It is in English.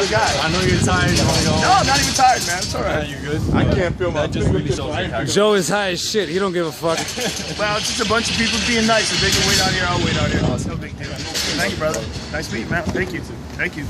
last guy. I know you're tired. You want to go home? No, I'm not even tired, man. It's alright. Yeah, you good? I can't feel my That just really shows. Joe is high as shit. He don't give a fuck. Well, it's just a bunch of people being nice. If they can wait out here, I'll wait out here. It's no big deal. Thank you, brother. Nice meeting, man. Thank you. Thank you.